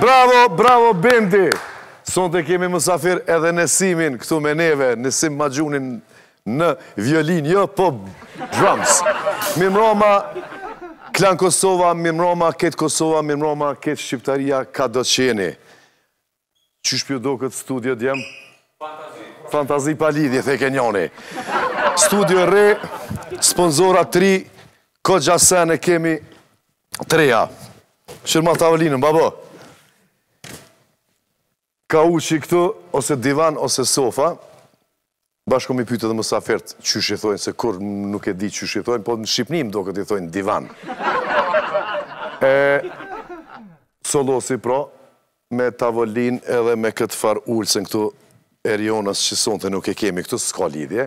Bravo, bravo Bendi! Sonte kemi mësafir edhe Nesimin këtu me neve, Nesim Magjunin në violin, jo, po drums. Mirëmrama, Klan Kosova, Mirëmrama, krejt Kosova, Mirëmrama, krejt Shqiptaria, kado që jeni. Qysh po ju doket studio djem? Fantazi. Fantazi pa lidhje, thojke njani. Studio re, sponsora të ri, kogja senet i kemi, Treja. Kqyrma tavolinën, babo. Kauçi këtu, ose divan, ose sofa. Bash kom me i pyt edhe mësafirt, qysh i thojnë, se kurrë nuk e di qysh i thojnë, po në Shqipni më doket i thojnë divan. E, Solos i pra, me tavolin edhe me këtë far ullësën këtu, e Rionës që sonte nuk e kemi këtu, s'ka lidhje.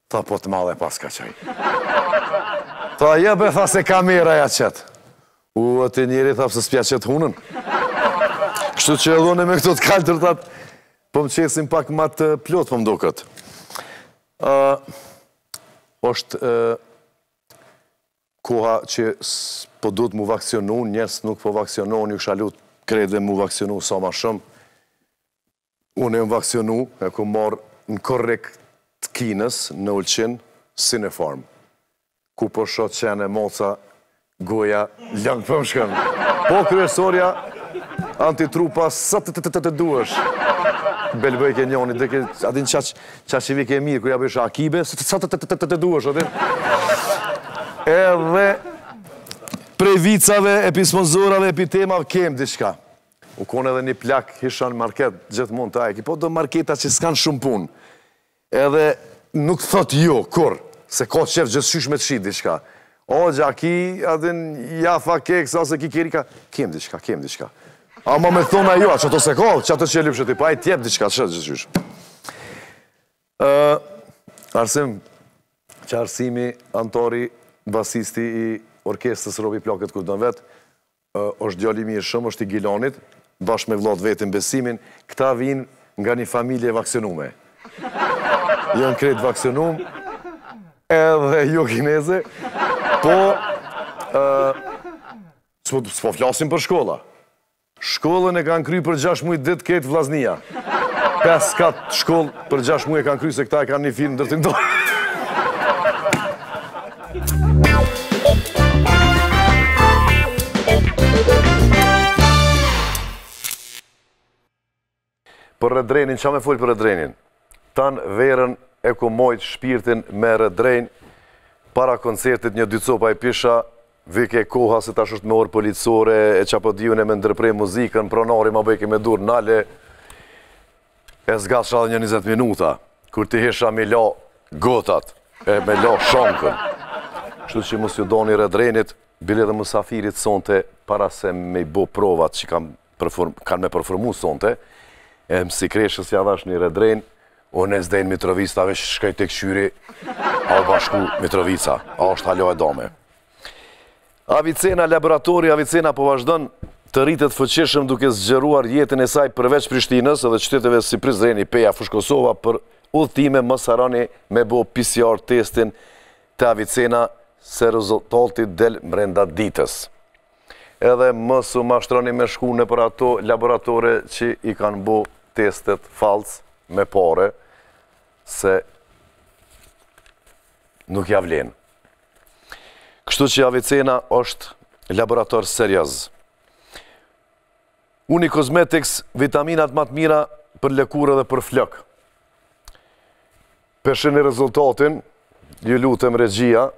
Tha po të madhe paska qaj. Tha jo be tha se kamera ja qet. U atë njëri tha pse s'pja qet hunën. Kështu që edhe unë me këto të kaltër tha po më qesim pak ma të plot po më doket. Ë është ë koha që po duhet m'u vaksinu, njerëz nuk po vaksinohen, ju kisha lut krejt dhe m'u vaksinu sa ma shumë. Unë jam vaksinu, e kom marrë në korrik të Kinës, në Ulqin, Sinopharm. Kur po shoh qene, maca, goja lang po më shkon. Po kryesorja, antitrupa sa të dush. Belbojke njani, thojke, a din ça ça çi vike mirë kur ja bësh akibe, sa të duash, a din. Edhe prej vicave, e pi sponzorave, e pi temave kem diçka. O kon edhe një plak kish një market gjithmon te ai ki, po do marketa që skan shum pun edhe nuk thot jo kur se ka qejf gjithqysh me të shit diçka axha a ki a din jafa keks ose kikirika kem diçka kem diçka ama me thon jo çato s'e ka çato që e lypshe ti po ai të jep diçka çë gjithqysh ë arsim që arsimi santori basisti i orkestrës robi flakët kur don vet Është djalë i mirë shumë është i Gilanit bashkë me vëlla të vetin Besimin këta vijnë nga një familje e vaksinume janë krejt vaksinum edhe jo kineze po s'po flasim për shkolla shkollën e kanë kry për 6 muj ditë këta vllaznia 5 kat shkollë për 6 muj e kanë kry se këta e kanë një firmë ndërtim do Për Red Rain-in, ça me fol për Red Rain-in? Tanë verën e kum majtë shpirtin me Red Rain, para koncertit një dy copa i pisha, vike koha se tash është me orë policore, e ça po di unë me ndërpre muzikën, pronari ma bëjke me dorë nale, E zgatsha dhe një 20 minuta, kur t'i hisha me la gotat, e me la shankun. Kshtu që mos iu dani Red Rain-it, bile dhe mysafirit sonte, para se me i bo provat që kanë me performu sonte, e MC Kreshës ja dhashë një Red Rain, o me u zdejnë Mitrovica, veç shkoj të këqyri, a u bashku Mitrovica, a është hala e dame. Avicena Laboratori Avicena po vazhdon të rritet fuqishëm duke zgjeruar rrjetin e saj përveç Prishtinës edhe qyteteve si Prizreni, Peja, Fushë Kosova për udhëtime mos harani me bo PCR testin te Avicena se rezultati del mrenda ditës. Edhe mos u mashtroni me shku nëpër ato laboratore që i kanë bo testet fallc me pare se nuk ja vlen. Kështu që Avicena është laborator serioz. Uni Cosmetics, vitaminat ma të mira për lëkurë dhe për flokë. Po e shihni rezultatin, ju lutem regjia,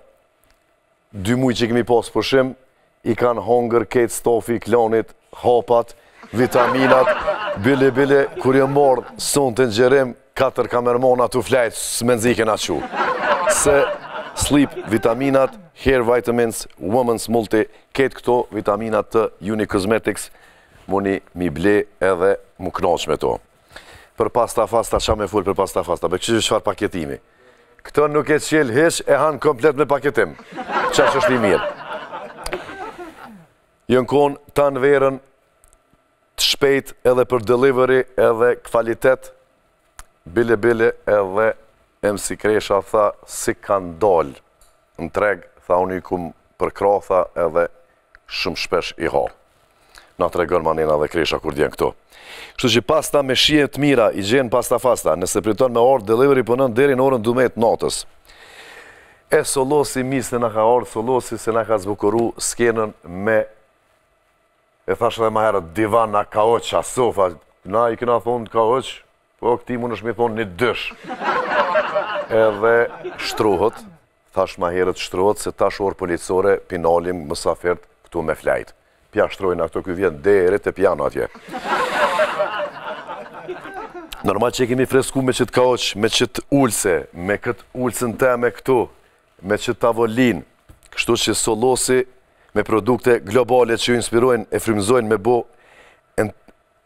dy muj që kemi pasë pushim, I kanë hongër krejt stafi i Klanit, hapat, vitaminat, bile bile, kur jom ardhë sonte n'xhirim, katër kamermana tu flejtë, se mezi i kena çu. Se, sleep, vitaminat, hair vitamins, women's multi, krejt këto vitaminat të Uni Cosmetics, muni me i ble edhe m'u knaqë me to. Për pasta fasta, ça me fol për pasta fasta, për kit çfarë paketimi. Këta nuk e çel hiç e han komplet me paketim. Qaq është i mirë. Janë konë tanë verën të shpejt edhe për delivery edhe kvalitet. Bile, bile edhe MC Kresha tha si kanë dalë në treg, tha unë i kum përkrah tha edhe shumë shpesh i ha. Na tregon manej edhe Kresha kur vjen këtu. Kështu që pasta me shije të mira i gjeni pasta fasta, nëse priton me ardhë delivery punon po deri në orën 12 natës. E solosi mis në në ka orë, solosi se në ka zbukuru skenën me, e thashë dhe ma herët, divan a kauç, sofa, na i kena thonë kauç, po këti mundesh me i thonë qysh dush. Edhe shtruhët, Thashë ma herët shtrohet se tash orë policore pi nalim mysafirët këtu me flajt. Pja shtrojnë ato ky vjen deri te piano atje. Normal që e kemi fresku me qëtë kauç, me qëtë ulse, me këtë ulsen teme këtu, me qëtë tavolin, kështu që solosi me produkte globale që ju inspirojnë e frymëzojnë me bo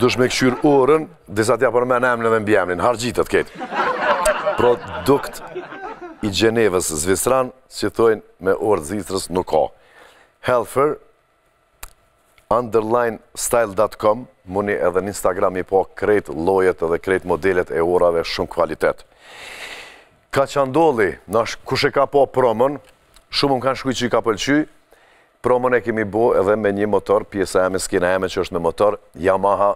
Dush me këqyr orën, derisa t'ia përmen emnin edhe mbiemnin, hargjitët ketë. Produkt i Gjenevës zvicran, që thojnë me orë t'Zvicrës nuk ka. Helfer underline style.com, muni edhe në Instagram i pa krejt llojet edhe krejt modelet e orave shumë kvalitet. Kaçandolli, kush e ka pa promon, shumë më kanë shkru që i ka pëlqy, Promon e kemi bo edhe me një motor, pjesa eme, skena eme që është me motor, Yamaha,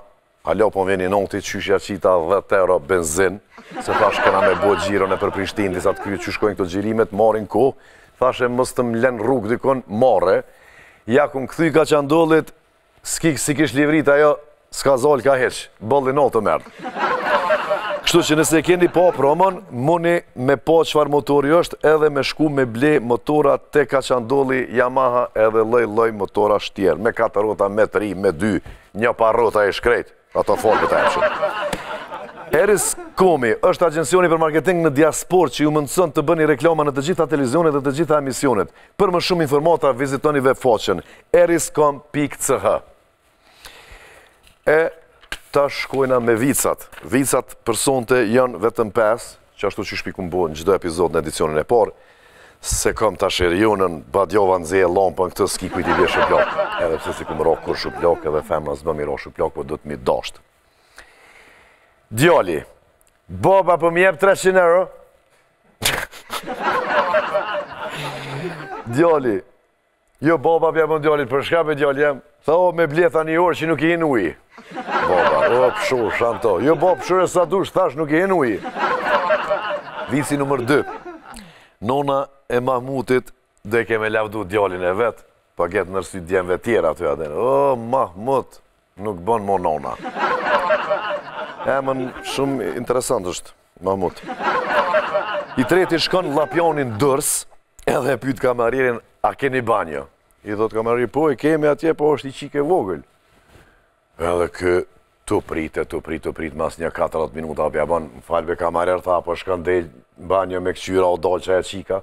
Alo, po vini nonti, qysh ja qita 10 euro benzin, se thash kena me bo xhiro nëpër Prishtinë, derisa të kryhet qysh shkojnë këto xhirimet, marrin kohë, thashë mos të m'len n'rrugë dikun, marre, ja kum kthy Kaçandollit, Ski si kish livrit ajo, s'ka zol ka heq, boll në të mërë. Kështu që nëse e keni pa promon, muni me pa çfarë motori është edhe me shku me ble motora te Kaçandolli Yamaha edhe lloj-lloj motorash tjerë, me 4 rrota, me 3, me 2, nja pa rrota e shkrejt. Ato fort për të emshëm. Eris Komi është agjensioni për marketing në diaspor që ju mundëson të bëni reklama në të gjitha televizionet dhe të gjitha emisionet. Për më shumë informata, vizitoni webfaqen eriskom.ch E tash shkojna me vicat. Vicat për sonte janë vetëm 5, Që ashtu qysh i kum bo në çdo epizod në edicionin e parë, s'e kam tash Erionën, badihava nxeje llampën këtë s'ki kujt i bie shuplakë. Edhe pse s'i kum ra kurrë shuplakë edhe femra s'bon m'i ra shuplakë, po duhet m'i dasht. Djali, baba po m'i jep 300 euro. Djali, Jo, baba ja bon djalit, për çka mor djali jem? Tha, o, me ble, tha një orë që nuk i hin uji. Baba, o, pshurrsha n'to. Jo, baba, pshurre sa dush, thash, nuk i hin uji. Vici numër 2. Nona e Mahmutit dojke me lavdu djalin e vet, pa getë nërsi djemve tjera aty adenë. O, Mahmut, Nuk bon mo nona. Emën shumë interesant është, Mahmut. I treti shkon llapjani n'Durrës, edhe e pyt kamarierin, a keni banjo? I thotë kamarieri, po e kemi atje, po është i çikë e vogël. Edhe ky, tu prit, tu prit, tu prit, mas një 40 minuta, p'ja bon, më fal be kamarier, tha, po shkon në banjo me këqyr a u dal qajo çika.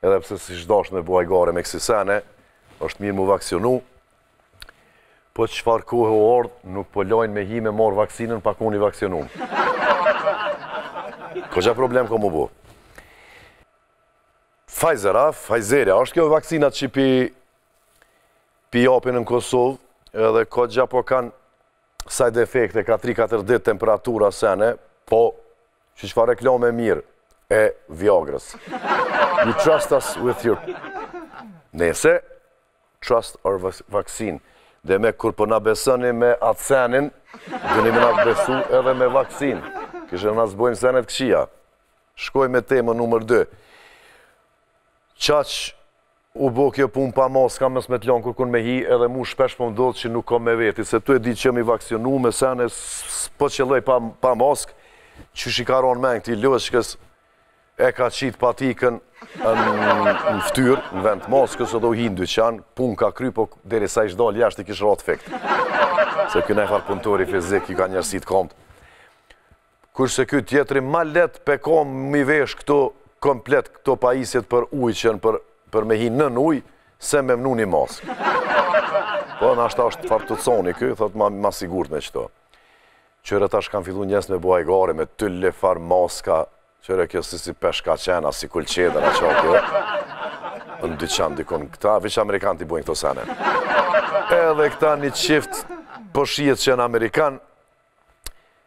edhe pse s'ish dashtë me bo hajgare me kësi sene, është mirë mu vaksinu, po çfarë kohe o ardhë, nuk po lojnë me hi me marrë vaksinën pa kon i vaksinu. Kogja problem ka mu bo. Pfizer, a? Pfizer, a është kjo vaksinat që p'i japin në Kosovë, edhe kogja po kanë side effecte ka 3-4 ditë temperatura sene, po Që çfarë reklame e mirë e Viagrës. You trust us with your... penis, trust our vaccine. Demek kur po na besoni me atë senin, duhni me na besu edhe me vaksinë. Kishe na s'bojmë sene t'këqija. Shkojmë tema numër 2. Qaq U bo kjo punë pa maska mos me të lanë kurkun me hi edhe mu shpesh po më ndodh që nuk kom me veti se tu e di që jam i vaksinum e sene po qëlloj pa maskë qysh i ka ra n'men këtij loçkës e ka qitë patikën në ftyrë në vend maskës edhe u hi në dyqan punë ka kry po deri sa ish dalë jashtë i kish ra t'fikt se kanë njëfarë punëtori fizik i ka njersit komët Kurse ky tjetri ma lehtë pe ka mi vesh këto komplet këto pajisjet për ujë që janë për me hi nën ujë se me mnu një maskë. Po, nashta ashtë far tuconi ky, thot ma, ma sigurt me qëto. Kqyre tash kanë fillu njerz me bo hajgare, me tyrli far maska, kqyre kjo si si peshkaqen a, si kulçedra, që atë jo. Në dyqan dikun, këta, veç Amerikant i bojnë këto sene. Edhe këta një çift përshijet që janë Amerikan,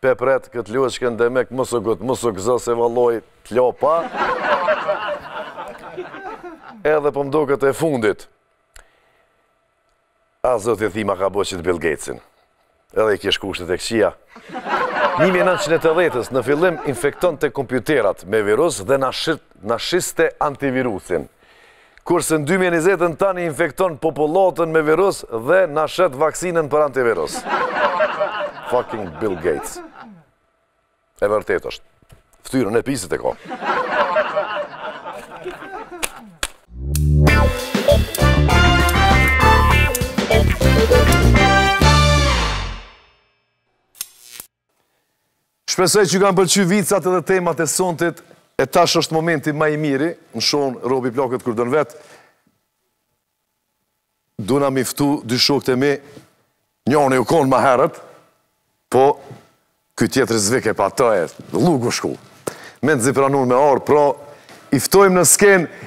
Pe pret kët loçkën demek mos u ngut mos u gzo se vallaj të lo pa edhe po mduket e fundit a zoti ti ma ka boçit Bill Gatesin edhe i kish kushtet e këqija 1980-ës në fillim infektonte kompjuterat me virus dhe na shiste antivirusin. Kurse në 2020 tani infekton popullatën me virus dhe na shet vaksinën për antivirus. Fucking Bill Gates. E vërtet është. Ftyrën e pisit e ka. Shpresoj që ju kanë pëlqy vicat edhe temat e sontit, e tash është momenti ma i miri, në show, robi plaket kur dënë vetë, duna mi ftu dy shokët e mi, njani u konë ma herët, po, ky tjetri zvike pa të e, lukë u shku. Mezi pranun me ardhë, pra, i ftojmë në skenë,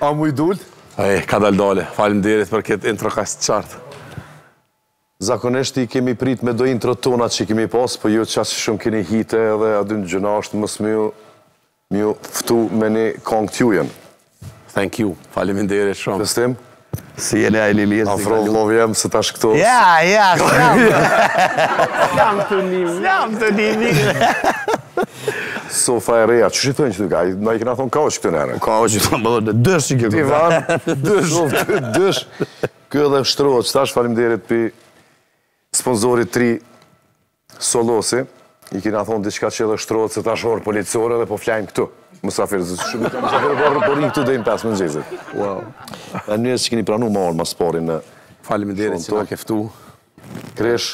A mu i dult? E, kadal dale. Faleminderit për këtë intro kaq të qartë. Zakonisht i kemi prit me do intro tona që i kemi pas, po jo qaq shumë keni hite edhe a din gjynah është mos me ju ftu me një kong t'jujen. Thank you. Faleminderit shumë. Festim? Si jeni a jeni mirë? Afro vllavi jam se tash këtu. Ja, ja, s'jam. S'jam të një mirë. S'jam të një mirë. Sofa e reja, që qysh i thonë kësaj? Na i kena thonë kauq këtynëve. Kauq, domethënë, dësh që këtë. Ivan, dësh, dësh. Kjo edhe shtrohet, që tash faleminderit për sponsorit tri Solosi, I kena thonë diçka që edhe shtrohet se tash ora policore dhe po flajmë këtu. Musafir, zë shumë i të musafir, po rrë po rrinë këtu deri në pesë mëngjezit. Wow. E njësë që keni pranu më orë më sporin në... Faleminderit që na ke ftu. Kresh,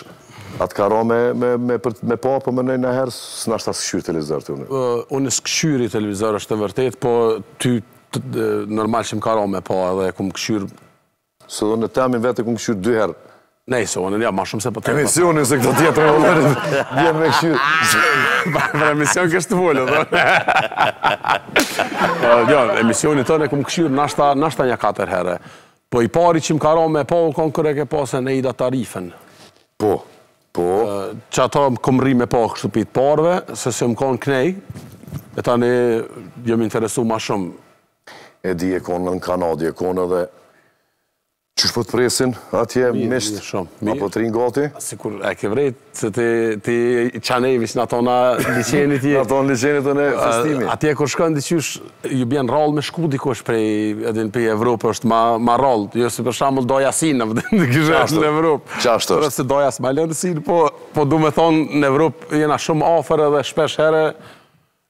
a të ka ra me, me, me, për, me pa, po m najherë, se nashta as s'kqyri televizor unë. Uh, unë s'kqyri televizor është të vërtet, po ty normal që më ka ra me pa edhe e kom kqyr Sidomos temin vetë e kom kqyr dy herë. Nejse, unë një, ma shumë se po të... Emisionin se këtë tjetër s'e vlen, vjen me kqyr. Për emision është fjala, dhe. Jo, emisionin tond e kom kqyr nashta, nashta një katër herë. Po i pari që më ka ra me pa, u konë kur e ke pas Eneda Tarifën. Po, po. Qato m'ka ra me pa kështu prej t'parve, se s'jom konë kënej, e tani jom interesu ma shumë. E di je kon në Kanada je kon edhe Qysh po të presin atje mysafirt apo të rrinë gati? Sikur e ke vrejt se ti ti kënaqesh në ato në liqenet je. Në ato në liqenet edhe Festimi. Atje kur shkojnë disi qysh ju bjen rallë me shku dikush prej edhe në prej Evropë është ma, ma rallë. Jo si për shambull Daja Sinan a din në Kishë është në Evropë. Qashtu është. Për se doja s'ma lënë sinë po, po du me thonë në Evropë jena shumë afer edhe shpesh herë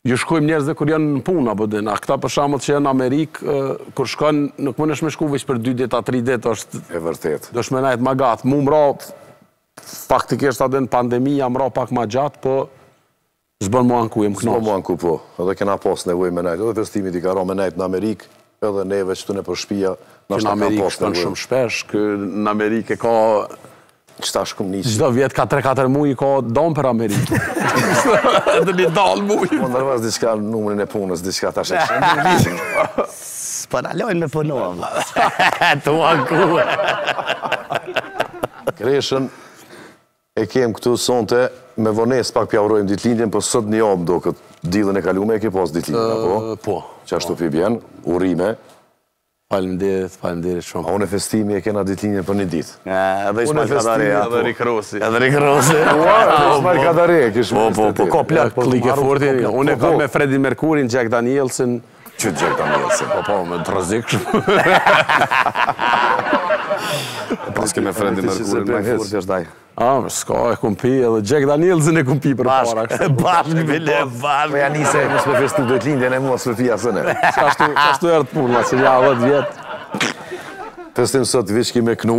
Ju shkojmë njerëzve kur janë në punë apo a din, këta për shembull që janë në Amerikë, kur shkon nuk mundesh me shku veç për dy ditë a tri ditë është, E vërtetë. duhesh me nejt ma gjat, mu m'ra faktikisht a din pandemija m'ra pak ma gjatë po s'bën mu anku, jam S'bën mu kënaqë. anku po, edhe kena pas nevojë me nejt, edhe Festimit i ka ra me nejt në Amerikë, Edhe neve qëtu nëpër shpija, ndoshta n'Amerikë po shkon shkon shumë shpesh, ky në Amerikë ka qeta shkon një që... Qdo vjetë ka 3-4 muj i ka nda për Amerikë. Edhe një dy muj... Po na duhet diqka numërin e punës, diqka ta shë shumë në vizin. S'po na lojnë me punu, amë. Tu anë kuë. Kreshen, E kem këtu sonte, me vonesë pak po ja urojmë ditëlindjen, po sot një javë më duket, diellën e kalume e ke pas ditëlindjen, apo? Po. Qashtu po i bjen, urime. Faleminderit, faleminderit shumë. A unë e Festimi e kena ditëlindjen për një ditë. Edhe Ismail Kadare, a? Edhe Rik Rosi. Edhe Rik Rosi. Ua, edhe Ismail Kadare e kish. Po, po, po, ka plak për të marrë. Ka plak për të marrë. Unë e kam me Freddy Mercury, Jack Danielsin. Që të gjërë të mirë, se po po, me të rëzikë shumë. Pas keme Freddy Mercuryn, me hecë. Furti është daj. A, s'ko, e kum pi, edhe Jack Danielsin e kum pi përpara. Bashkë, bashkë, bile, bashkë. Po ja nejse, mos me festu ditëlindjen e mua s'pi asnjë. Qashtu e ra puna, qe nja dhet vjet. Festim sot, veç ki me knu.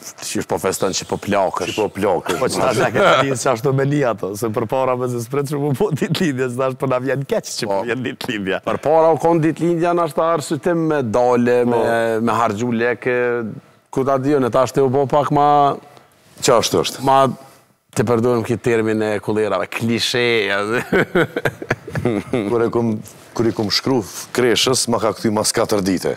Qysh po feston që po plakësh. Që po plakësh. Po çfarë na ke tani se ashtu me li ato, se përpara mezi e pritshum ditëlindjen, se tash po na vjen keq që po, po vjen ditëlindja. Përpara u kon ditëlindja na është arsyetim me dale, po, me harxhu lekë. Ku ta di unë tash u bo pak ma... qashtu është. Ma të përdorim këtë termin e kullerave, klishe. Kur e kum kur i kum shkruv Kreshës, ma ka kthy mas 4 dite.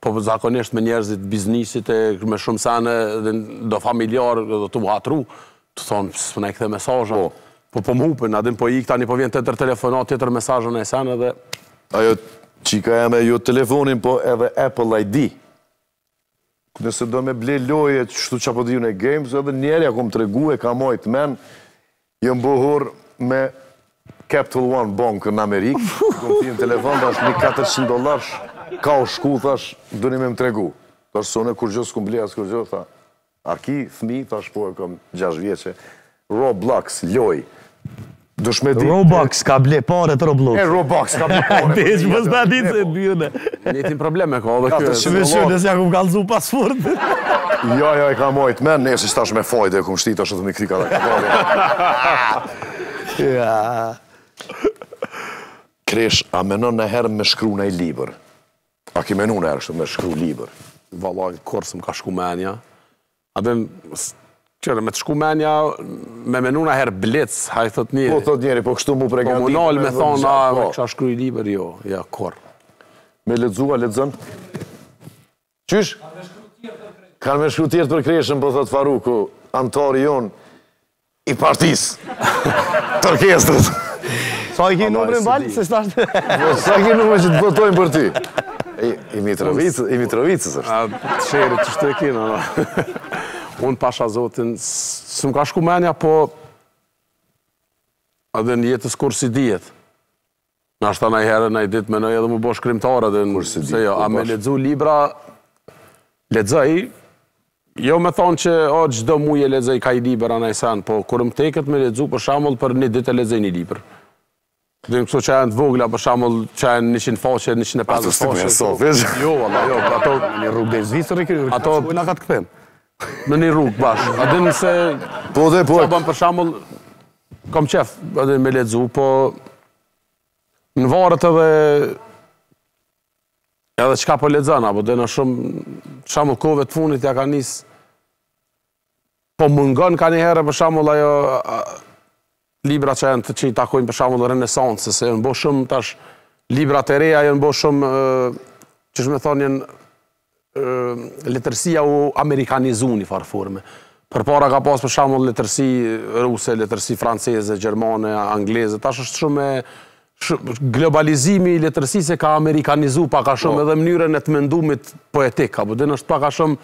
Po zakonisht me njerëzit biznisit e me shumë sene dhe do familjarë do t'u hatru, të thonë pse s'po na i kthe mesazhet. Po. Po po më hupin, a din po, ik, tani po vjen tjetër telefonatë, tjetër mesazh e naj sene dhe. Ajo çika ime jo veç telefonin po edhe Apple ID. Nëse do me ble loje kështu ça po di unë games edhe njëherë ja kom tregu e ka majt men Jam unë me Capital One Bankën në Amerikë, po më thirr në telefon, dhe 1400 dollarë ku kanë shku, thash, doni me më tregu. Thash, s'un kurgjë s'kum ble, askurgjë, tha, a ki fmi, thash, po e kom 6 vjeçe, Roblox, loj, dush me di... Robux ka ble, pare te Roblox. E, Robux ka ble pare. Dhe që mos me di të bjune. Njëjtin probleme ka edhe kjo... Që me shumë, nëse ja kum kallëzu password. Jo, jo, e ka majt men, se tash me Face ID e kum shti tash, Dhe me këti kata këtore. Kresh, a menon najherë me shkru naj libër? A ki menu najherë shtu me shkru libër? Vallahi, kurrë s'më ka shku menja. A dhe, qërë, me të shku menja, me menu najherë blic, hajt thot njeri. Po, thot njeri, po kështu mu pregatit. Po, mu nal me thonë, a, po, kisha shkru ni libër, jo, ja, kurrë. Me lexu a lexon? Qysh? Kanë me shkru tjertë për Kreshën, po thotë Faruku, antari jonë, i partisë, të orkestrës. Sa i ki numërin vallë, se s'është? Po, sa i ki numërin që të votojnë për ty? I Mitrovicës, i Mitrovicës është. A, të shërë, që shtë e kina, no. Unë pasha Zotin, s'më ka shku menja, po... Edhe n'jetë kurrë s'i dihet. Nashta najherë naj ditë menoj edhe mu bo shkrimtare edhe pse jo, po a me lexu libra lexoj, jo me thonë që çdo muaj e lexoj kaq libër a naj sen, po kur më teket me lexu për shembull për ni ditë e lexoj ni libër. Kupton këto që janë të vogla për shembull që janë njëqind faqe, njëqind e pesëdhjetë faqe. Ato stin e Jo valla jo, ato në një rrugë deri Zvicër i Ato ku na ka me kthy. Në një rrugë bash. A din se po dhe po. Çka bën për shembull Kam qef edhe me lexu, po mvaret edhe edhe çka po lexon a po din, shumë për shembull kohëve të fundit ja ka nis po mungon kanjëherë për shembull ajo a, libra që janë të që i takojnë për shembull renesansës, se janë bo shumë tash libra të reja janë bo shumë qysh me thonë janë letërsia u amerikanizu një farë forme. Përpara ka pas për shembull letërsi ruse, letërsi franceze, gjermane, angleze, tash është shumë globalizimi i letërsisë e ka amerikanizu pak a shumë po. edhe mënyrën e të mendumit poetik, a po din, është pak a shumë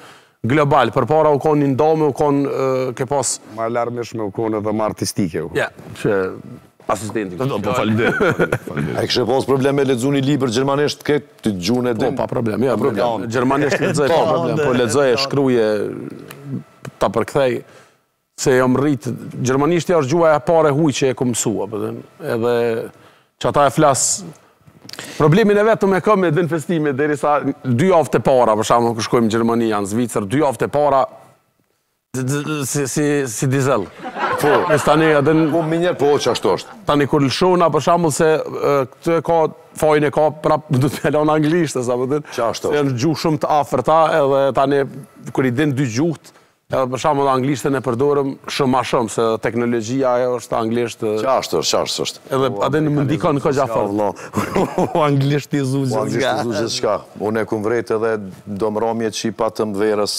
global, përpara u konë një ndome, u konë ke pas... Ma larmishme u konë edhe ma artistike u konë. Ja, që Asistenti. Po, po, faleminderit. Faleminderit. A kishe pas problem me lexu një libër gjermanisht kur ti gjuhën e po, din. Po, pa problem. Jo, problem. Gjermanisht lexoj pa problem. Po lexoj e shkruaj e ta përkthej se jam rrit gjermanisht është gjuha e parë e huaj që e kam mësuar, po them. Edhe qata e flas Problemin e vetëm e kam, e din, f'shtirë deri sa dy javë të para, për shembull, kur shkojmë në Gjermani a në Zvicër, dy javë të para Si, si, si dizel. Po, e stani edhe unë... Po, m'nxehet, po, qashtu është. Tani, kur lëshona, për shembull, se këtë e ka, fajnë e ka, prap, anglishtja, a po din. Qashtu është. Se janë gjuhë shumë të afërta, edhe tani, kur i din dy gjuhët, edhe për shembull, anglishten e përdorim shumë ma shumë, se teknologjia është anglisht. Qashtu është, qashtu është. Edhe, a din, më ndikon, në ka gja fërë, vlo. U anglishtizu gjithçka. U anglishtizu gjithçka. Unë e kam vërejtë edhe, do më romje që i patëm verës,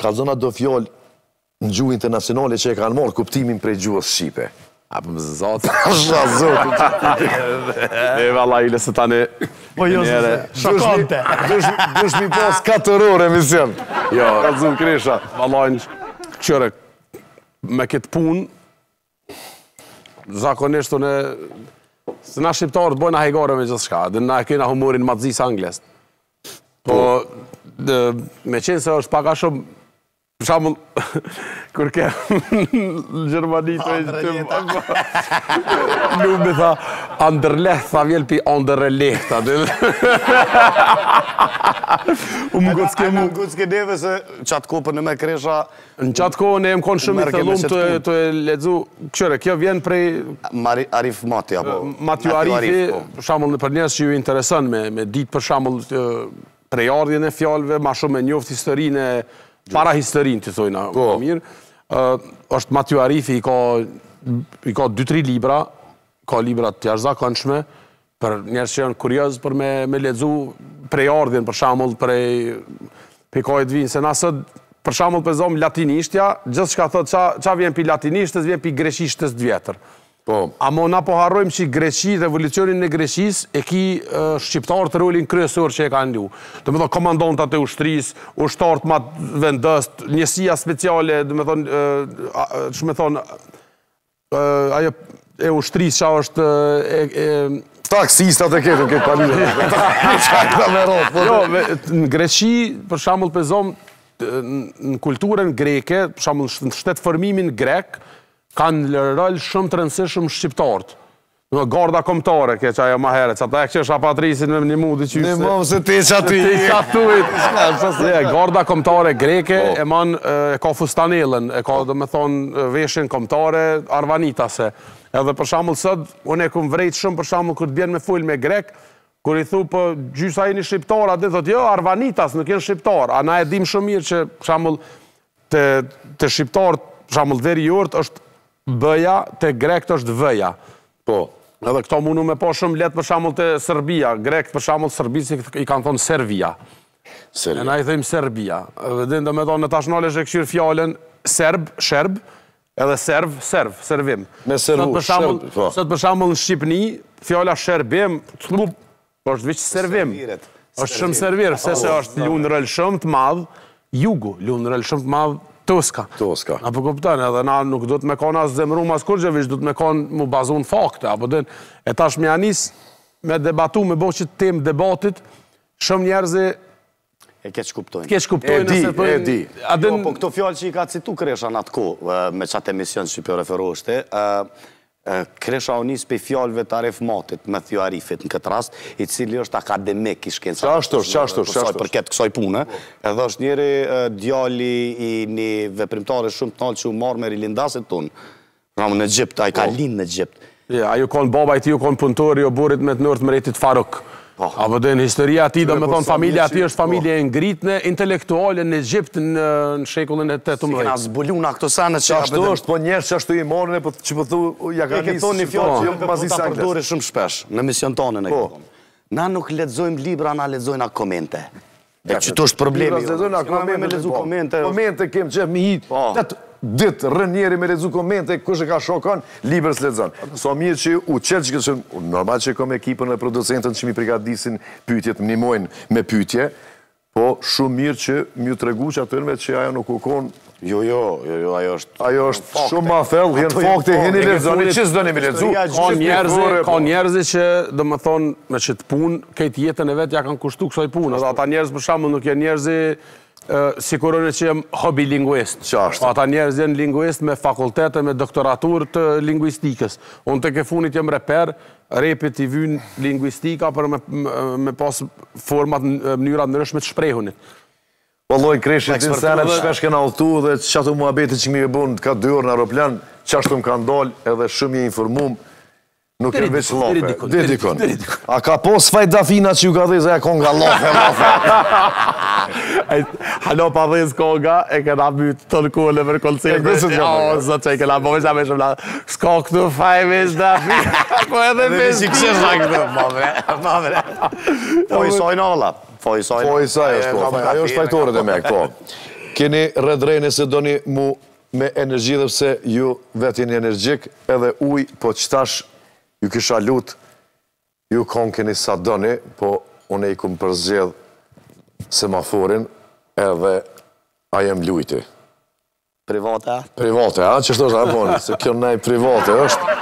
Ka zonë do fjalë në gjuhë internacionale që e kanë marrë kuptimin prej gjuhës shqipe. A për po më zëzatë? Pasha zotin që ti të këtë. E valla i lësë tani. Po jo zëzë, shakante. Dush me pas katër orë emision. Jo. Ka zonë me qesh. Valla e kam kqyrë me këtë punë, zakonisht unë se na shqiptarët bojna hajgare me gjithçka, dhe na e kena humorin ma të zisë anglezët. Po, dhe, meqenëse është pak a shumë, për shembull, kur kem në Gjermani të e gjithë të më... Nuk me tha, andërleh, tha vjelë pi andërleh, ta dhe... U më gëtë s'ke mu... U më gëtë s'ke dhe dhe se qatë kopën në me qesh... Në qatë kohë jem konë shumë i thellum tu e lexu, kqyre, kjo vjen prej... Arif Mati, apo... Matju Arifi, po. për shembull, nëpër njerëz që ju intereson me ditë, për shembull, prejardhjen e fjalëve, ma shumë me njoftë historinë e... Parahistorinë, t'i thojna, po. mirë. është Matju Arifi, i ka... I ka 2-3 libra, ka libra të jashtëzakonshme, Për njerëz që janë kurioz për me me lexu prejardhjen për shembull prej pi kahit vijnë se na sot për shembull po zomë latinishtja, gjithçka thotë ça ça vjen pi latinishtes vjen pi greqishtes së vjetër. Po. Amo na po harrojmë që Greqi revolucionin e Greqisë e ki shqiptarët rolin kryesor që e kanë lu. Domethënë komandantat e ushtrisë, ushtarët ma t'vendosun, njësia speciale, domethënë qysh me thonë Ajo e ushtrisë qa është e... Taksistat e ketë në këtë palirë. Qa këta me rrëtë? Po jo, në Greqi, për shembull po zomë, në kulturën greke, për shembull në shtetformimin grek, kanë rol shumë të rëndësishëm shqiptarët. Garda kombëtare ke ajo më herët, sa ta e kësha Patrisin me ndihmu diçysh. Ne mom se ti ça ti. Ti ça thu. Ja garda kombëtare greke po. e man e ka fustanellën, e ka po. domethënë veshjen kombëtare arvanitase. Edhe për shembull sot unë e kom vrejt shumë për shembull kur të bjen me fol me grek, kur i thu po gjysa jeni shqiptar ai thotë jo arvanitas nuk janë shqiptar. A na e dim shumë mirë që për shembull te te shqiptart për shembull veriut është B-ja te grekt është V-ja. Po. Edhe këto munu me pa shumë lehtë për shembull te Serbia, grekt për shembull Serbisë i kanë thonë Servia. Servia. E na i thojmë Serbia. Dhe din domethënë e tash nalesh e kqyr fjalën serb, sherb, edhe serv, serv, servim. Me servu, shërb, po. Sot për shembull në Shqipni, fjala sherbim, Është veq servim. Është shumë servir, se se e ka lun rol shumë të madh, jugu, lun rol shumë të madh, Toska. Toska. A po kupton, edhe na nuk duhet me kanë as t'zemrum as kurgjë, veç duhet me kanë mu bazu n'fakte, a po din, e tash me ja nis me debatu, me bo qet temë debati, shumë njerëz E keqkuptojnë. Keqkuptojnë nëse thonë... E di, e di. Jo, po këto fjallë që i ka citu Kresha në atë kohë, me qat emision që po referoheshe ti, Kresha u nis prej fjalëve të Arif Matit, Methju Arifit në këtë rast, i cili është akademik i shkenca... Qashtu, qashtu, qashtu. Përket kësaj punë, edhe është njeri djali i një veprimtari shumë të nalë që u marr me rilindasit tonë, Kam në Egjipt, ai ka po. lind në Egjipt. Ai u kon baba i tij, u kon punëtor i oborrit mretnor te mreti Faruk. Po. A po din historia e tij, domethonë familja e tij është familje e ngritne intelektuale në Egjipt në shekullin e tetëmbëdhjetë. Si kena zbulu na kto sene që... Ashtu është, po njerëz që ashtu i morën e po qe po thu po ja ka nisë... Një fjalë që jom përpjek ta përdori shumë shpesh, në emision tonë në këtë. Po. Na nuk lexojmë libra, na lexojna komente. E çka është problemi. Në zezon, a ka me lexu komente. Komente kem qef me i hi. Po. Tetë ditë rrin njeri me lexu komente, kush e ka shokun, libër s'lexon. Sa mirë që u çel kjo temë, normal që kom ekipën dhe producenten që m'i përgatisin pytjet, më ndihmojnë me pytje, po shumë mirë që me ju tregu qatynve që ajo nuk u konë Jo, jo, jo, jo, ajo është... Ajo është shumë ma thellë, janë fakte, hini lexoni, që s'doni me i lexu? Ka njerëz, ka po. njerëz që, domethonë, me qit punë, krejt jetën e vet, ia kanë kushtu kësoj punë, dhe ata njerëz për shembull, nuk janë njerëz, sikur unë që jam hobi linguist. Qashtu? Ata njerëz janë linguistë me fakultete, me doktoratur të linguistikës. Unë tekefundit jam reper, repit i vyn linguistika, për me, me pas format, mënyra të ndryshme të shprehunit. Vallaj Kreshi din sene, shpesh kena udhëtu dhe qatu muhabeti që kemi bën ka dy orë në aeroplan, qashtu më ka dalë edhe shumë i informum. Nuk janë veç llafe. Deri dikun. Deri dikun. A ka pas faj Dafina që ju ka dhezë ajo konga llafe llafe. Halo pa dhezë konga e kena byt ton kohën në koncertin. Gjithsesi do të thotë. O zot çka kena bo sa më shumë. S'ka këtu faj veç Dafina. Po edhe me sikse sa këtu. Po bre. Po bre. Po i sojnë olla. Fojsaj. Fojsaj është po. Ajo është fajtore dhe mek, po. Keni Red Rain nëse doni mu me energji edhe pse ju vetë jeni energjikë edhe uj, po qëtash ju kisha lut ju kom, keni sa doni, po une i kom përzgjedh semaforin edhe hajde me lujt. Private, a? Private, a? Qysh është, a, boni? Se kjo naj private është.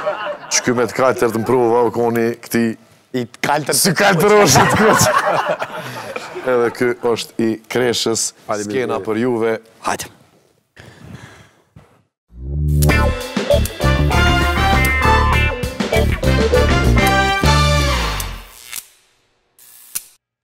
Qiky me të kaltërt me provu, u kon i këtij... I të kaltërt të kujt. I kaltërti është të kujtë. Edhe ky është i Kreshës, skena për juve. Hajde.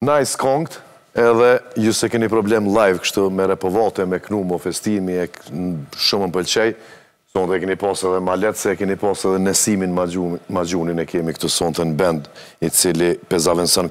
Nice kongt, edhe ju s'e keni problem live kështu me repovat, me knu, m'u festu, mue shumë më pëlqej. Sonte e keni pasë edhe ma lehtë, se e keni pasë edhe Nesimin, Maxhunin e kemi këtu sonte në bend, i cili pezavensën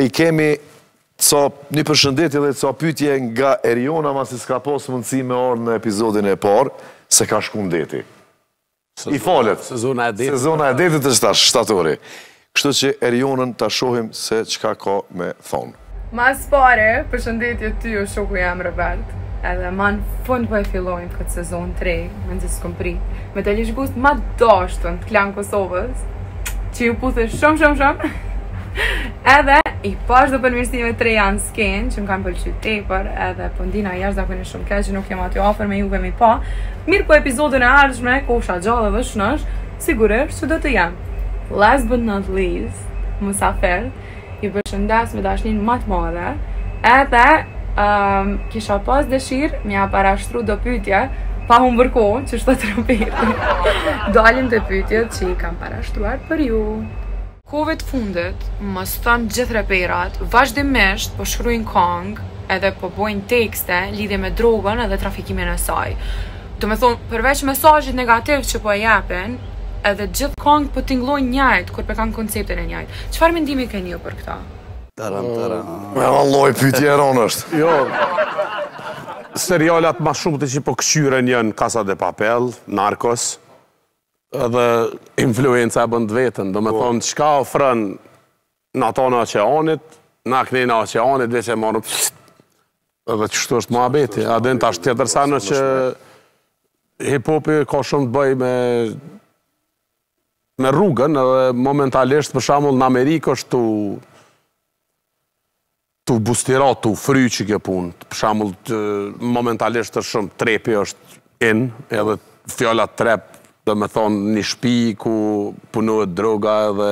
I kemi një përshëndetje dhe ca pyetje nga Eriona, masi s'ka pas mundësi me ardhë në episodin e parë, se ka shku n'deti. I falet. Sezona e detit. Sezona e detit është tash, shtatori. Kështu që Erionën ta shohim se çka ka me thonë. Ma s'pari, përshëndetje ty o shoku jem Robert. Edhe ma në fund po e fillojmë këtë sezon të re, mezi ç'kom prit, me teleshikuesit ma të dashtun të Klan Kosovës. që ju puth shumë shumë shumë edhe i pash do përmirësime të reja në skenë që më kanë pëlqy tepër edhe po ndina jashtëzakonisht shumë keq që nuk jam aty afër me juve me i pa mirëpo epizodën e ardhshme kofsha gjallë dhe shnosh sigurisht që do të jam last but not least musafer Ju përshëndes me dashninë ma të madhe. Edhe um, kisha pas dëshirë me ju parashtru do pytje, pa humbër kohë, çështë repetin. Dalim te pytjet që i kam parashtruar për ju. Kohëve të fundit, me thonë gjithë reperat, vazhdimisht po shkrujnë kongë, edhe po bojnë tekste, lidhje me drogën edhe trafikimin e saj. Domethonë, përveç mesazhit negativ që po e japin, edhe gjithë kongt po tingllojnë njajtë kur pe kanë konceptin e njajtë çfarë mendimi keni ju për kta. Taram taram. Mashallah pyetje e ronë është. Jo. Serialat ma shumti që po kqyren janë Casa de Papel, Narcos, edhe influenca e bën të veten, domethënë çka ofron n'atë anën e oqeanit, na n'ket anën e oqeanit, veç e marrim psst. Edhe qeshtu është muhabeti, a din tash tjetër sen që hip hopi ka shumë të bëjë me me rrugën edhe momentalisht për shembull në Amerikë është tu Tu bustira, tu fry qekjo punë. Për shembull, momentalisht është shumë trepi është in, edhe fjala trep domethonë një shpi ku punohet droga edhe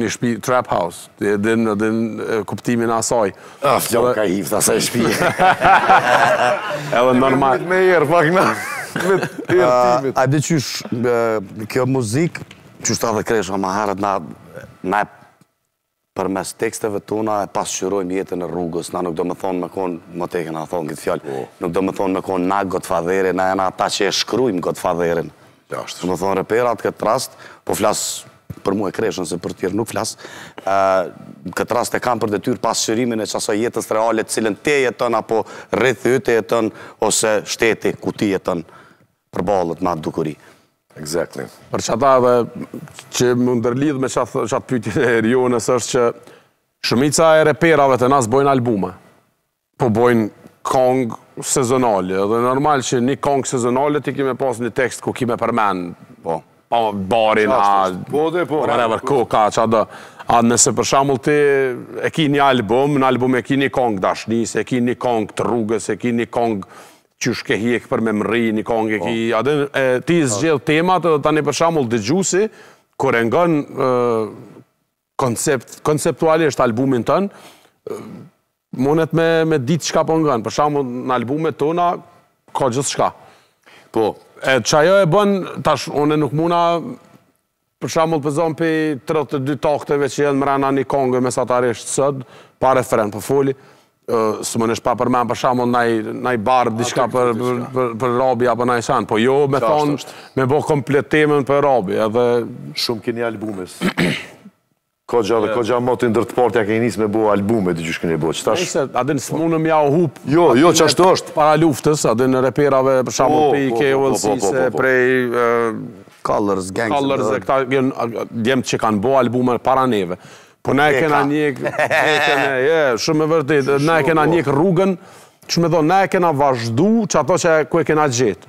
një shpi trap house. E din, e din kuptimin e asaj. Ah, fjalë ka hivë, ta sa e shpi. edhe normal. Me erë, pak në. A di qysh kjo muzikë, qysh tha edhe Kresha ma herët, na e përmes teksteve tona e pasqyrojmë jetën e rrugës, na nuk domethonë me kon, bile e kena thonë këtë fjalë, po. nuk domethonë me kon na Godfather-i, na jena ata që e shkrujmë Godfather-in. Ashtu. Domethonë reperat këtë rast, po flas për mu e Kreshën, se për tjerë nuk flas, këtë rast e kam për detyrë pasqyrimin e qasaj jetës reale cilën ti e jeton apo rreth yt e jeton ose shteti ku ti jeton. përballet me atë dukuri. Exactly. Për qata edhe që me u ndërlidh me qat qat pyetje e Erionës është që shumica e reperave te na s'bojnë albume. Po bojnë kong sezonale, dhe normal që një kong sezonale ti ki me pas një tekst ku ki me përmen, po, pa barin, a, po dhe po, whatever, ku, ka, qa do. A nëse për shembull ti e ki një album, në album e ki një kong dashnis, e ki një kong të rrugës, e ki një kong Qysh ke hjek për me mrri një kong e ki a din e ti i zgjedh temat edhe tani për shembull dëgjusi kur e ngon koncept konceptualisht albumin tënd mundet me me ditë çka po ngon për shembull në albumet tona ka gjithçka po e qajo e bën tash unë nuk muna Për shembull, po e zojmë prej tridhjetë e dy takteve që janë mrena një konge mesatarisht sot, pa refren po foli, s'munesh pa përmend për shembull naj naj bar diçka për për robi apo naj sen, po jo me thonë me bo komplet temën për robi, edhe shumë keni albume. Goxha edhe goxha moti ndër të partë ja ke nis me bo albume ti qysh e ke bo qtash. Nejse e din s'munem ja u hup. Jo jo qashtu është. Para luftës a din reperave për shembull pej KOLC se prej Colors Gangs Colors e këta jan djemt që kan bo albume para neve po na e kena ndjek drejtën është shum e vërtet na e kena ndjek rrugën dmethon na e kena vazhdu qaty ku e kena gjet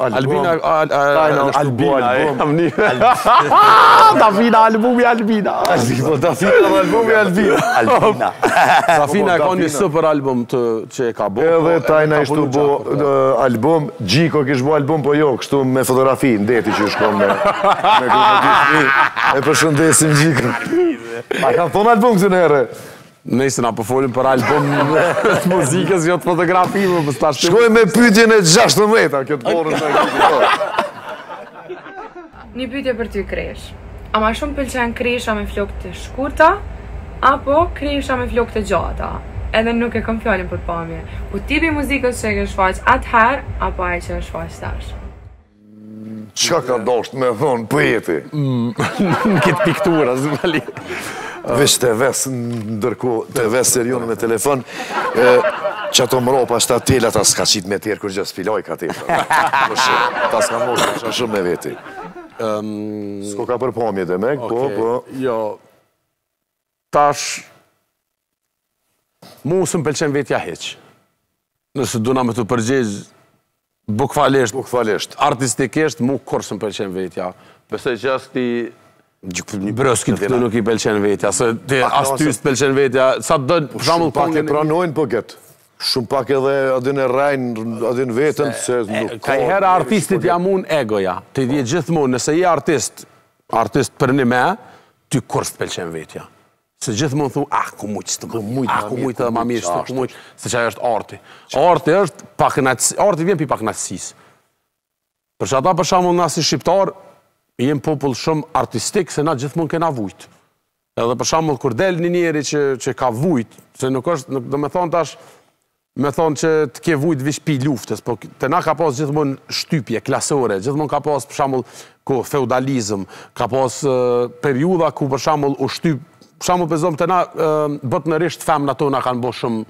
Albina, Albina, Albina, Dafina, albumi Albina. Dafina, albumi Albina. Albina. Dafina e ka një super album që e ka bo. Edhe po, Tajna ishtu bo album, Gjiko kish bo album, po jo, kështu me fotografi, n'deti që shkon me kërë me gjithë E përshëndesim Gjiko. A ka thonë album këtë nërë? Nëse na po folim për albume të muzikës, jo të fotografimit, po tash. Shkoj me pyetjen e 16-ta këtë porën të këtij. Një pyetje për ty Kresh. A ma shumë t'pëlqen Kresha me flok të shkurta apo Kresha me flok të gjata? Edhe nuk e kam fjalën për pamje. Po tipi i muzikës që e ke shfaq atëherë apo ai që e shfaq tash? Çka ka dasht me thonë poeti? Në këtë piktura, zë mali. Vesh të ves, ndërko, të ves serion me telefon, që ato më ropa është atë tila, ta s'ka qitë me tjerë, kur gjësë filoj ka tila. Ta s'ka mërë, ta s'ka shumë me veti. Ehm, Sko ka përpamje dhe me, po, po. Jo. Tash mua s'më pëlqen vetja hiç. Nëse dona me t'u përgjigj bukfalisht, bukfalisht, artistikisht mua kurrë s'më pëlqen vetja. Besoj që as këtij Broskit këtu nuk i pëlqen vetja, as ti as ty s'të pëlqen vetja, sa të dojnë, për shembull, këngën e pranojnë po këtë. Shumë pak edhe a din e rrejnë, a din vetën, se nuk ka... Kaniherë artistit ja mun egoja, ti dhjetë gjithmonë, nëse je artist, artist për nime, Ty kurrë s'të pëlqen vetja. Se gjithmonë thu, ah, kom mujtë, s'kom mujtë, ah, kom mujtë edhe ma mirë, s'kom mujtë, se qajo është arti. Arti është, arti vjen pi pakënaqësisë. Për qata për shembull na si shqiptarë, jem popull shumë artistik, se na gjithmonë kena vujtë. Edhe për shembull, kur del një njeri që ka vujtë, se nuk është, do me thonë tash, Me thanë që të ke vujt vish pi luftës, po te na ka pas gjithmonë shtypje klasore, gjithmonë ka pas për shembull u ko feudalizëm, ka pas periudha ku për shembull u shtyp, për shembull po e zojmë te na botnërisht femnat tona kanë bo shumë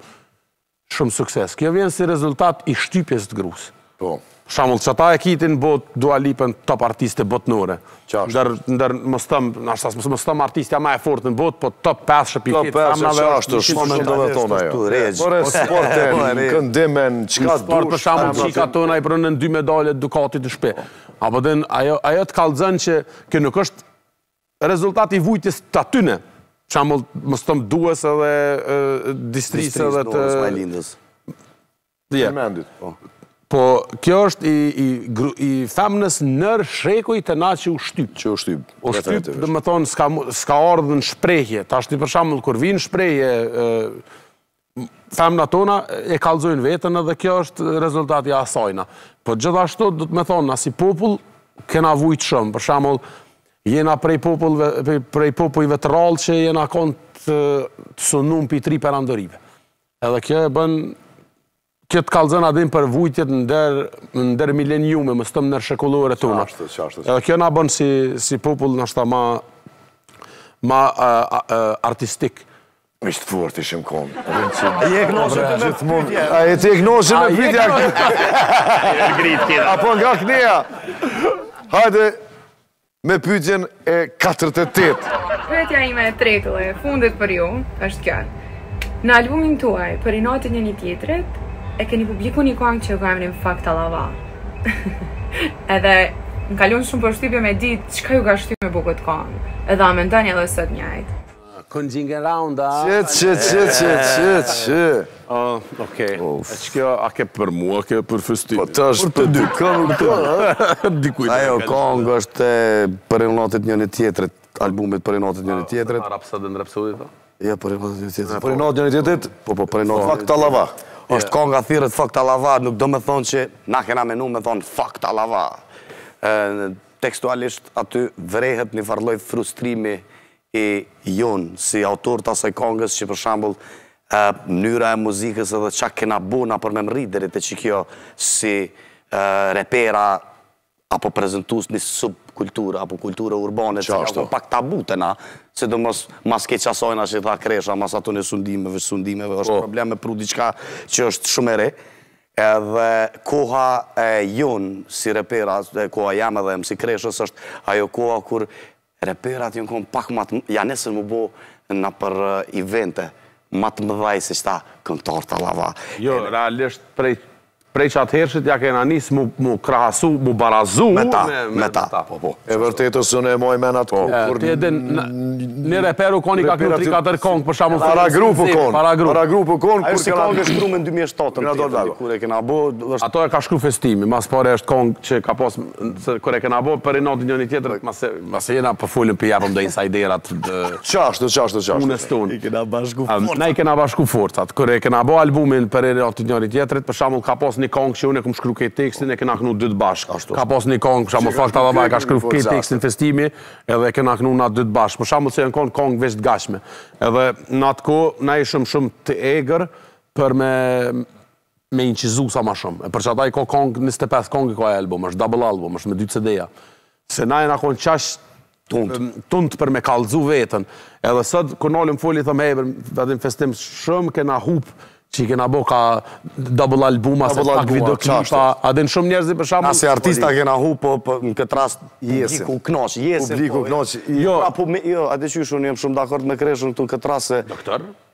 shumë sukses. Kjo vjen si rezultat i shtypjes të grusë. Po. Për shembull, që ata e kitin në botë Dua Lipën top artiste botnore. Qashtë. Ndër, mos t'thom, ashtas, mos t'thom artistja ma e fortë në botë, po top 5 shë pikë. Top 5 shë qashtë, shë më do dhe tona jo. Por e sporten, këndimen, çka dush. Sport për shembull, çikat tona i prunën dy medalje dukati te shpia. Apo den, ajo, ajo të kallëzon që, kjo nuk është rezultati i vujtjes të atyne. Për shembull, mos t'thom Duës edhe Distrisë edhe të... Distrisë, Duës, Majlindës. Kelmendit, po. Po, kjo është i femnës nër shekuj te na që u shtyp. Që u shtyp, definitivisht. U shtyp, domethonë, s'ka ardhë në shprehje. Tashti për shembull, kur vijn n'shprehje, femnat tona e kallzojnë veten edhe kjo është rezultat i asajna. Po gjithashtu, domethonë, na si popull, kena vujtë shumë. Për shembull, jena prej popujve të rrallë që jena konë të sunum prej tri perandorive. Edhe kjo e bën kjo të kallëzon a din për vujtjet ndër ndër mileniume, mos t'thom ndërshekullore tona. Ashtu, ashtu. Edhe kjo na bën si si popull ndoshta ma ma artistik. Miq të fortë ishim kon. A je n'gjendje ti gjithmonë. Ai ti e gnoshën me pyetja. Ai e grit ti. Apo nga kneja. Hajde. Me pyetjen e 48. Pyetja ime e tretë e fundit për ju është kjo. Në albumin tuaj, për inati njëni-tjetrit, e keni publiku një kongë që e ka emrin Fuck Tallava. Edhe m'ka lon shumë përshtypje me ditë çka ju ka shty me bo kët kongë. Edhe a mendon edhe sot njëjtë. Këngjingeraunda. Çë çë çë çë çë çë. Oh, okay. E qikjo a ke për mua, a ke për Festim. Po të është për dy këngë të dy. Ajo këngë është Për inati njëri tjetrit, albumi Për inati njëri tjetrit. Para pse do ndrepsoj po? Jo, Për inati njëri tjetrit. Për inati njëri tjetrit? Po po, Për inati. Fuck tallava. Është kënga thirret Fuck tallava, nuk do me thonë se na kena menu me thon fuck tallava. Tekstualisht aty vërehet një farloj frustrimi e jonë si autorë të asaj kongës që për shembull mënyra e muzikës edhe ça kena bo na për me mrrit deri te qikjo si repera apo prezantues një subkulture apo kulture urbane që ka kon pak tabu te na sidomos mas qasajna që e tha Kresha mas atyne sundimeve sundimeve është problem me pru diçka që është shumë e re edhe koha e jonë si repera koha jeme dhe e MC Kreshës është ajo koha kur Reperat jon kon pak ma të ja nisë me u bo nëpër evente ma të mëdhej se qta këngtar tallava Jo realisht prej prej qatëhershit ja kena nis mu mu krahasu mu barazu me ta me ta po po E vërtet është unë e maj men atë kohë ti e din ni reper u kon i ka kry tri katër kong për shembull para grup u kon para grup para grup u kon ajo si kong e shkrum në dy mijë e shtatë ato e ka shkru festimi mas pari është kong që ka pas Se kur e kena bo per inat njëri tjetrit masi masi jena po folëm po i japim do insajdera të Qashtu qashtu qashtu. punës tonë. I kena bashku forcat. Na i kena bashku forcat. Kur e kena bo albumin per inat njëri tjetrit, për shembull ka pas ni kangë që unë e kom shkru krejt tekstin e kena knu dytë bashkë. Ka pas ni kangë për shembull Falta Baba e ka shkru krejt tekstin Festimi edhe e kena knu na dytë bashkë. Për shembull se jan kon kangë veç të gatshme. Edhe n'atë kohë na ishim shumë të egër për me me inçizu sa ma shum e për qata i ka kong njëzet e pesë kong i ka ai album është double album është me dy CD-a se na jena kon qaq Tunt. tunt për me kallzu veten edhe sot kur nalem foli thom hej Festim shum kena hup që i kena bo ka double albuma se Double pak albuma, video qashtu. klipa a din shum njerëzi për Na shembull si artista kena hup, po po në këtë rast jesin. Publiku kënaq, jesin. Publiku po, kënaq. Jo. Pra po me, jo, a di qysh unë jam shumë dakord me Kreshën këtu në këtë rast se Doktor?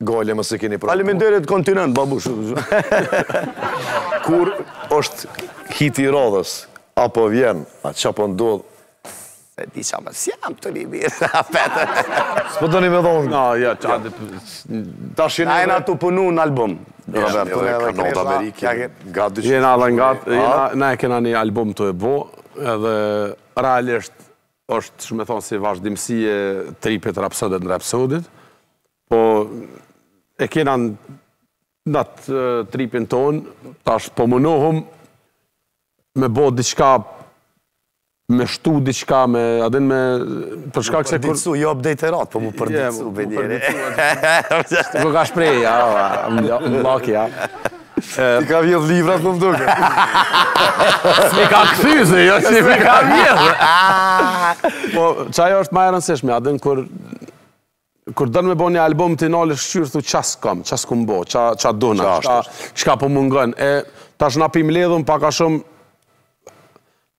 Gajle më se keni pranuar. Faleminderit kontinent, babush. Kur është hiti i radhës, apo vjen, a qa po ndodh? E di qa, mos jam të libi, a petë. S'po dojnë me dhonë. Na, ja, qa, tash ni... A jena tu punu në album. Jena edhe ka n'Amerikë, nga dy që... Jena dhe nga, jena, na e kena një album tu e bo, edhe realisht është, shumë e thonë, si vazhdimësi e tripit rapsodet në rapsodit, Po e kena nat tripin ton, tash po munohem me bo diçka me shtu diçka me a din me për shkak se kur diçu jo update-irat po më për diçu me njëri më ka shprej ja mbak ti ka vjedh libra po më duke i ka kthy se jo si më ka vjedh po qajo është ma e rëndësishme a din kur Kur don me bo një album ti nalesh e kqyr thu qa s'kam, qa s'kum bo, qa, qa dona, qa, qka po mungon. E tash na p'i mledhim pak a shumë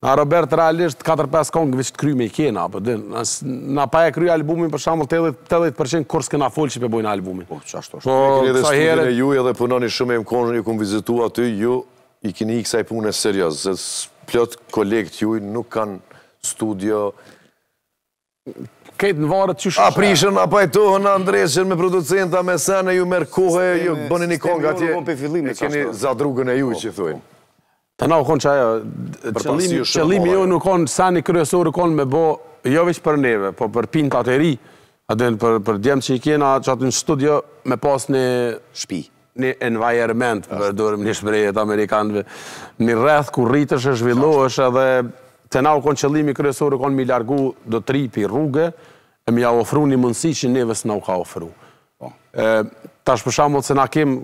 Na Robert realisht 4-5 këngë veç të kryme i kena, a din, na pa e kry albumin për shembull 80 80% kurrë s'kena fol që pe bojna albumin. Po qashtu është. Po keni edhe studion e juaj edhe punoni shumë e m'kon ju kum vizitu aty ju i keni hi kësaj pune serioz se plot kolegë t'juj nuk kanë studio Kejt varet qysh është... A prishen, a pajtohen, a ndreqen me producenta, me sene, ju merr kohë, ju bëni një kongë atje, e keni zadrugën e ju që thujnë. Te na u konë qajo, qëllimi jonë u konë, seni kryesor u konë me bo, jo veç për neve, po për pintat e ri, edhe për djem që i kena, qaty në studio, me pas një... Shpi. një environment, përdorim një shprehje të amerikanëve, një rreth ku rritesh e zhvillohesh edhe te na u konë qëllimi kryesor u konë mi largu do të ri pi rruge e me jau ofru një mundësi që neve s'na u ka ofru. Po. Tash për shembull se na kem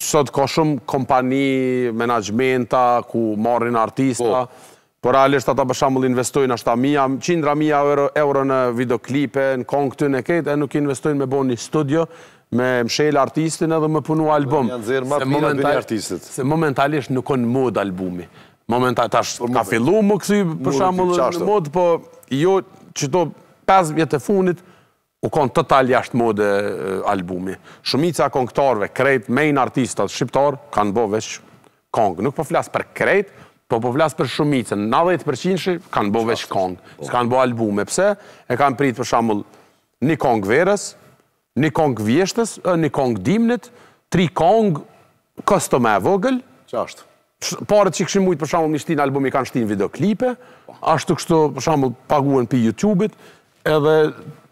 sot ka shumë kompani, menaxhmenta ku marrin artista, po. Po realisht ata për shembull investojnë ashta mija, qindra mija euro në videoklipe, në kongët e kejt, e nuk investojnë me bo një studio, me mshel artistin edhe me punu album. Ja nxjerrë ma të mirën pi artistit. Se momentalisht nuk o në modë albumi. Momenta, tash ka fillu mu kthy për shembull në modë, po jo qëto pesë vjet e funit, U kon total jashtë mode albumi. Shumica e kongëtarëve, krejt main artistat shqiptar kanë bo veç kongë. Nuk po flas për krejt, po po flas për shumicën. Nadhjetë përqindshi kanë bo veç kongë. S'kanë bo albume. Pse? E kanë prit për shembull ni kongë verës, ni kongë vjeshtës, ni kongë dimnit, tri kongë, Kosto ma e vogël. Që është. Paret që i kishin mujtë për shambull mi shti në album i kanë shti në videoklipe, ashtu kështu për shambull paguhen pi YouTube-it, edhe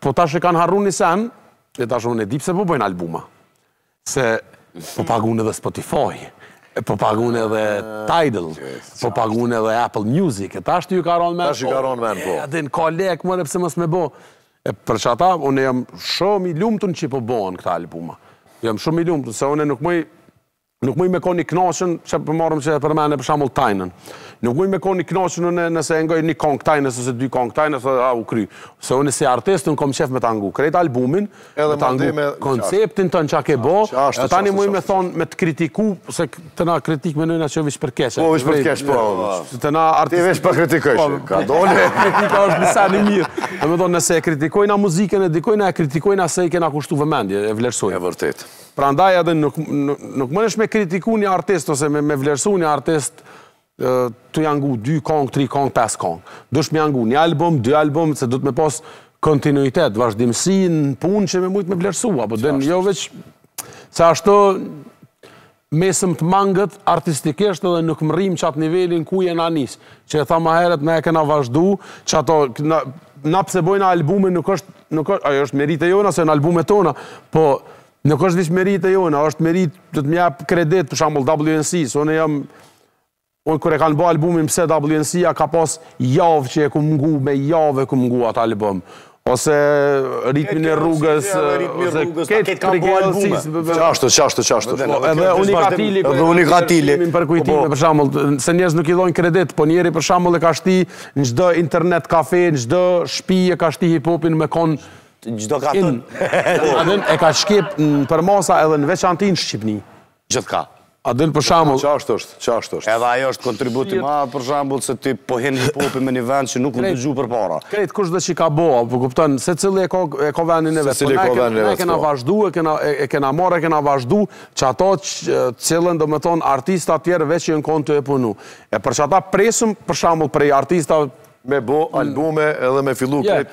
po tash e kanë harru një sen, e tash unë e di pse po bëjnë albuma, se po pagun edhe Spotify, po pagun edhe Tidal, po pagun edhe Apple Music, e tash ju ka ra n'men, tash ju ka ra n'men, po, edhe në ka lek, more pse mos me bo, E për qata unë jam shumë i lumtun që po bëhen këta albuma. Jam shumë i lumtun se unë nuk muj nuk muj me kon i kënaqur që po marrëm që e përmende për shembull Tajnën. Nuk muj me kon i kënaqur unë nëse e ngoj një këngë Tajnës ose dy këngë Tajnës ose a u kry. Se unë si artist unë kam qef me ta ngu krejt albumin, me ta ngu konceptin tënd çka ke bo, e tani muj me thonë me të kritiku se Te na kritikë menojna që o veç për keq. Po, veç për keq, po. Te na artisti... Ti veç po kritikon që, po, ka dole. Kritika është ni sen i mirë. Domethonë, nëse e kritikojna muzikën, e dikojna e kritikojna se i kena kushtu vëmendje, e vlerësojnë. E vërtet. Prandaj edhe nuk munesh me kritiku një artist, ose me vlerësu një artist, Tu ja ngu dy kong, tri kong, pesë kong. Dush me ja ngu një album, dy album, se duhet me pas kontinuitet, vazhdimësi në punë që me mujtë me vlerësu, apo dhe në jo veç, se ashtu mesëm të mangët artistikisht edhe nuk mrrim qat nivelin ku jena nisë, që e tha ma heret na e kena vazhdu, qato, na pse bojna albume nuk është, nuk është, ajo është meritë e jona, se jon albumet tona, po, Nuk është veç meritë e jona, është meritë, do të me jap kredit, për shembull WNC, se unë jam, unë kur e kanë bo albumin pse WNC-ja ka pas javë që e kum ngu me javë e kum ngu atë album ose ritmin e rrugës ose këta kanë bo albume qashtu qashtu qashtu edhe unikatili edhe unikatili me për kujtim po. për shembull se njerëz nuk i dojnë kredit po njeri për shembull e ka shti në çdo internet kafe në çdo shpi e ka shti hip hopin me kon Gjithka të... A din e ka shti në përmasa edhe në veçantin Shqipni. Gjithka. A din për shambull... Qashtu është, qashtu është. Edhe ajo është kontributi ma për shambull se ti po hin hip hopi me një vend që nuk u dëgju përpara. Krejt kushdo që ka bo, po kupton, secili e ka, e ka vendin e vetë. Secili e po ka vendin e vetë. Ne kena po. vazhdu, e kena, e kena marrë, e kena vazhdu, qato që cilën do me thonë artista tjerë veç që jon konë tu e punu. E për qata presim për shambull prej artista... Me bo albume edhe me fillu yeah. krejt